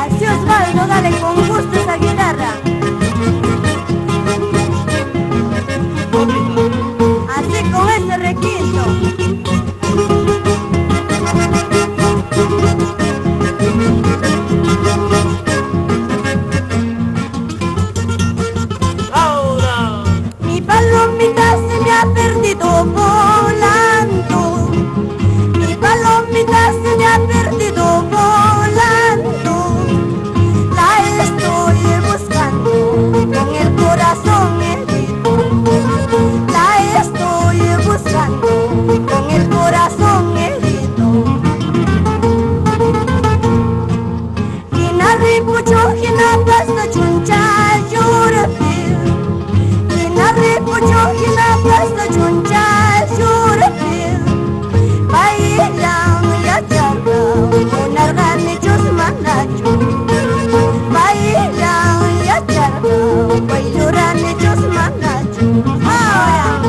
Así Osvaldo, dale con gusto esa guitarra. Así con ese requinto. Ahora. Mi palomita se me ha perdido por la Oh, yeah.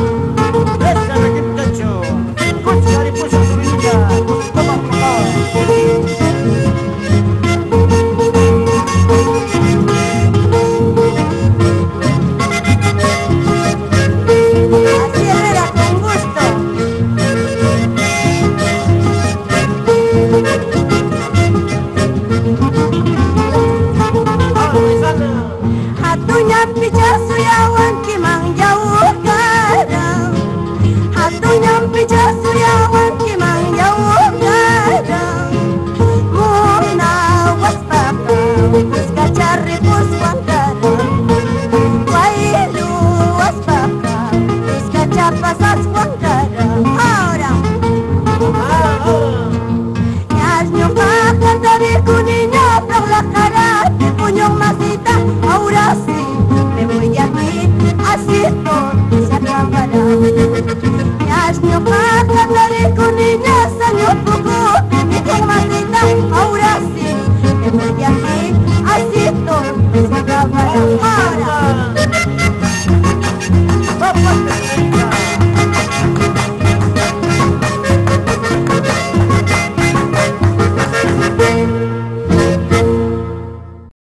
Let's go get the show. Let's go get the show. Pillazo y aguanqui man, ya ucara. Hatoñan, pillazo y aguanqui man, ya ucara. Momina, guaspapa, tus cacharritos, guantara. Guaylu, guaspapa, tus. Ahora, guaja. Yasmio, guaja, tadicuni, no, tadlajara, tibuño, masita, aura.